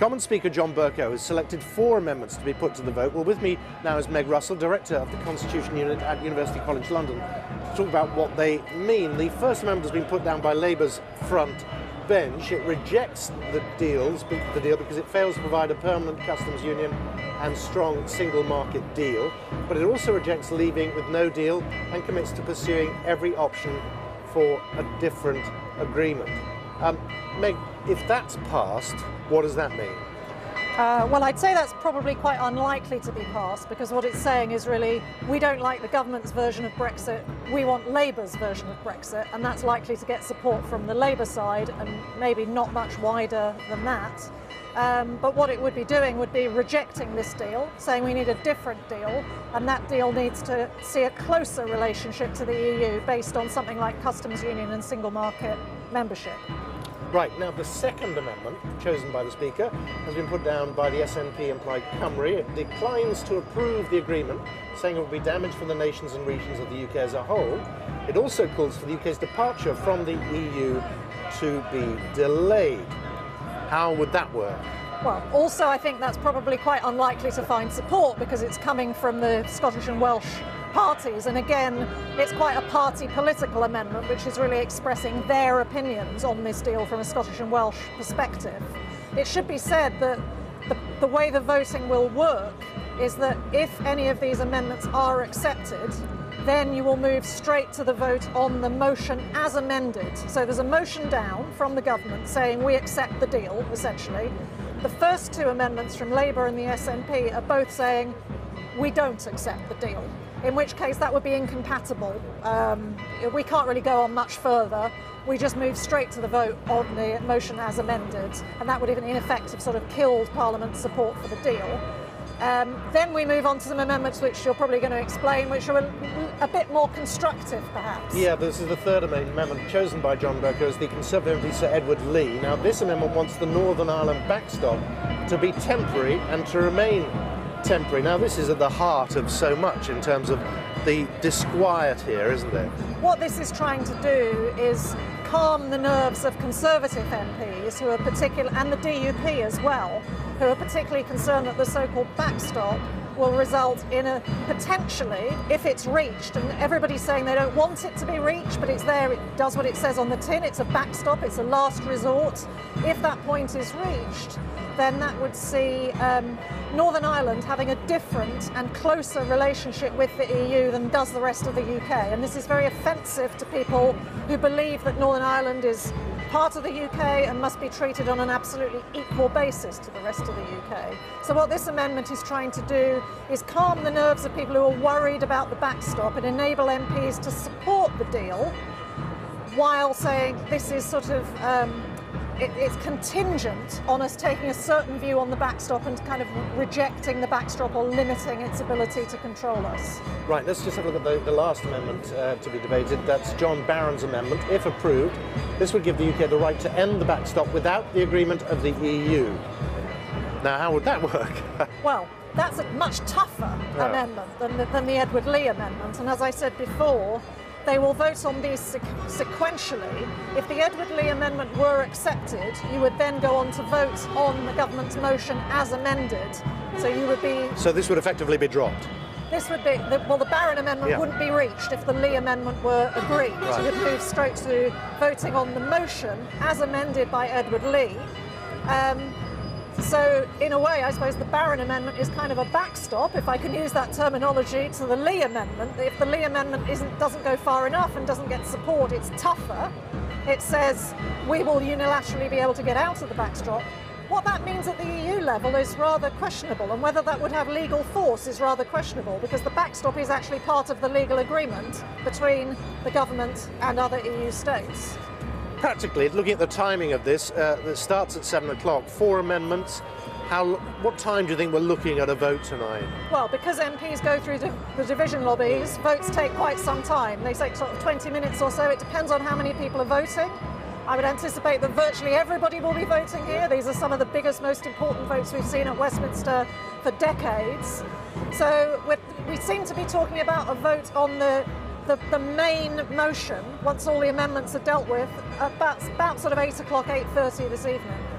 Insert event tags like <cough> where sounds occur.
Commons Speaker John Bercow has selected four amendments to be put to the vote. Well, with me now is Meg Russell, Director of the Constitution Unit at University College London, to talk about what they mean. The first amendment has been put down by Labour's front bench. It rejects the deals, the deal because it fails to provide a permanent customs union and strong single market deal. But it also rejects leaving with no deal and commits to pursuing every option for a different agreement. Um, Meg, if that's passed, what does that mean? Uh, well, I'd say that's probably quite unlikely to be passed because what it's saying is really we don't like the government's version of Brexit, we want Labour's version of Brexit, and that's likely to get support from the Labour side and maybe not much wider than that. Um, but what it would be doing would be rejecting this deal, saying we need a different deal, and that deal needs to see a closer relationship to the EU based on something like customs union and single market membership. Right, now the second amendment, chosen by the Speaker, has been put down by the SNP and Plaid Cymru. It declines to approve the agreement, saying it would be damage for the nations and regions of the UK as a whole. It also calls for the UK's departure from the EU to be delayed. How would that work? Well, also I think that's probably quite unlikely to find support because it's coming from the Scottish and Welsh parties. And again, it's quite a party political amendment, which is really expressing their opinions on this deal from a Scottish and Welsh perspective. It should be said that the, the way the voting will work is that if any of these amendments are accepted, then you will move straight to the vote on the motion as amended. So there's a motion down from the government saying we accept the deal, essentially. The first two amendments from Labour and the SNP are both saying we don't accept the deal in which case that would be incompatible. Um, we can't really go on much further. We just move straight to the vote on the motion as amended, and that would even in effect have sort of killed Parliament's support for the deal. Um, then we move on to some amendments which you're probably going to explain, which are a, a, bit more constructive, perhaps. Yeah, this is the third amendment chosen by John Bercow as the Conservative MP Sir Edward Leigh. Now, this amendment wants the Northern Ireland backstop to be temporary and to remain temporary. Now, this is at the heart of so much in terms of the disquiet here, isn't it? What this is trying to do is calm the nerves of Conservative MPs who are particular, and the DUP as well, who are particularly concerned that the so-called backstop will result in a potentially, if it's reached, and everybody's saying they don't want it to be reached, but it's there, it does what it says on the tin, it's a backstop, it's a last resort. If that point is reached, then that would see um, Northern Ireland having a different and closer relationship with the EU than does the rest of the UK. And this is very offensive to people who believe that Northern Ireland is part of the UK and must be treated on an absolutely equal basis to the rest of the UK. So what this amendment is trying to do is calm the nerves of people who are worried about the backstop and enable MPs to support the deal while saying this is sort of um, it, it's contingent on us taking a certain view on the backstop and kind of rejecting the backstop or limiting its ability to control us. Right, let's just have a look at the, the last amendment uh, to be debated. That's John Baron's amendment. If approved, this would give the UK the right to end the backstop without the agreement of the EU. Now, how would that <laughs> work? well, that's a much tougher amendment than the, than the Edward Leigh amendment. And as I said before, they will vote on these sequentially. If the Edward Leigh amendment were accepted, you would then go on to vote on the government's motion as amended. So you would be... So this would effectively be dropped? This would be, the, well, the Baron Amendment yeah. wouldn't be reached if the Leigh Amendment were agreed. Right. You would move straight to voting on the motion as amended by Edward Leigh. Um, so, in a way, I suppose the Baron Amendment is kind of a backstop, if I can use that terminology, to the Leigh Amendment. If the Leigh Amendment doesn't go far enough and doesn't get support, it's tougher. It says we will unilaterally be able to get out of the backstop. What that means at the EU level is rather questionable, and whether that would have legal force is rather questionable, because the backstop is actually part of the legal agreement between the government and other EU states practically, looking at the timing of this, uh, it starts at 7 o'clock, four amendments. How, what time do you think we're looking at a vote tonight? Well, because MPs go through the division lobbies, votes take quite some time. They take sort of 20 minutes or so. It depends on how many people are voting. I would anticipate that virtually everybody will be voting here. These are some of the biggest, most important votes we've seen at Westminster for decades. So we seem to be talking about a vote on the the, the main motion, once all the amendments are dealt with, uh, about, about sort of 8 o'clock, 8.30 this evening.